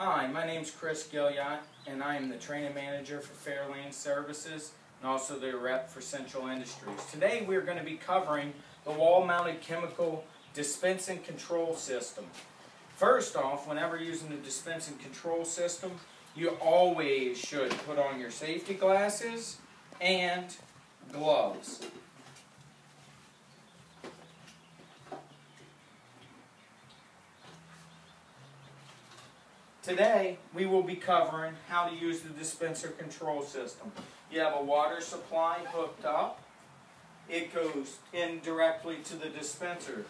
Hi, my name is Chris Gilliott, and I am the training manager for Fairlane Services and also the rep for Central Industries. Today we're going to be covering the wall-mounted chemical dispensing control system. First off, whenever using the dispensing control system, you always should put on your safety glasses and gloves. Today, we will be covering how to use the dispenser control system. You have a water supply hooked up. It goes in directly to the dispenser.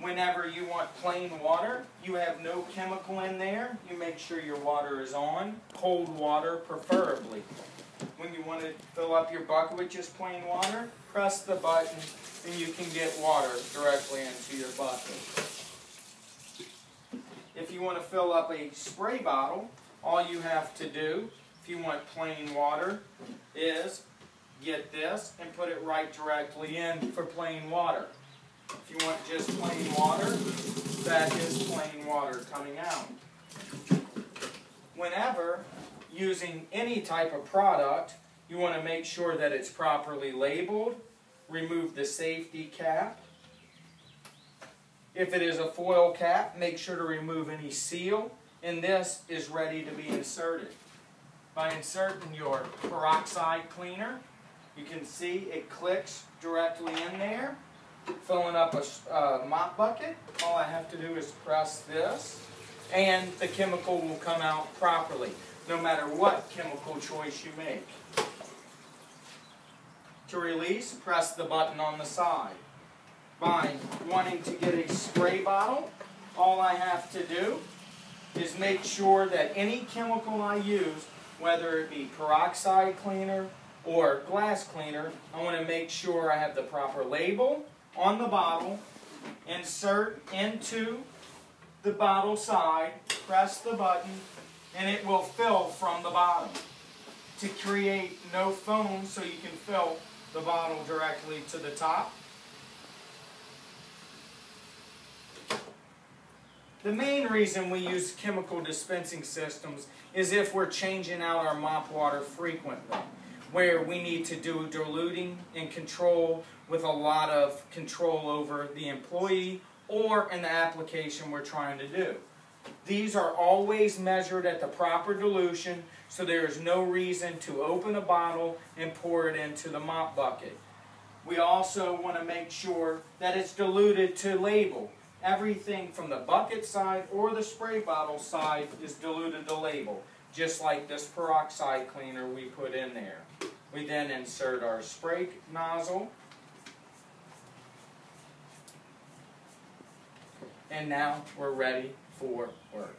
Whenever you want plain water, you have no chemical in there, you make sure your water is on, cold water preferably. When you want to fill up your bucket with just plain water, press the button and you can get water directly into your bucket. If you want to fill up a spray bottle, all you have to do, if you want plain water, is get this and put it right directly in for plain water. If you want just plain water, that is plain water coming out. Whenever using any type of product, you want to make sure that it's properly labeled, remove the safety cap, if it is a foil cap, make sure to remove any seal, and this is ready to be inserted. By inserting your peroxide cleaner, you can see it clicks directly in there, filling up a uh, mop bucket. All I have to do is press this, and the chemical will come out properly, no matter what chemical choice you make. To release, press the button on the side by wanting to get a spray bottle, all I have to do is make sure that any chemical I use, whether it be peroxide cleaner or glass cleaner, I want to make sure I have the proper label on the bottle, insert into the bottle side, press the button, and it will fill from the bottom. To create no foam so you can fill the bottle directly to the top, The main reason we use chemical dispensing systems is if we're changing out our mop water frequently, where we need to do diluting and control with a lot of control over the employee or in the application we're trying to do. These are always measured at the proper dilution, so there is no reason to open a bottle and pour it into the mop bucket. We also want to make sure that it's diluted to label everything from the bucket side or the spray bottle side is diluted to label, just like this peroxide cleaner we put in there. We then insert our spray nozzle. And now we're ready for work.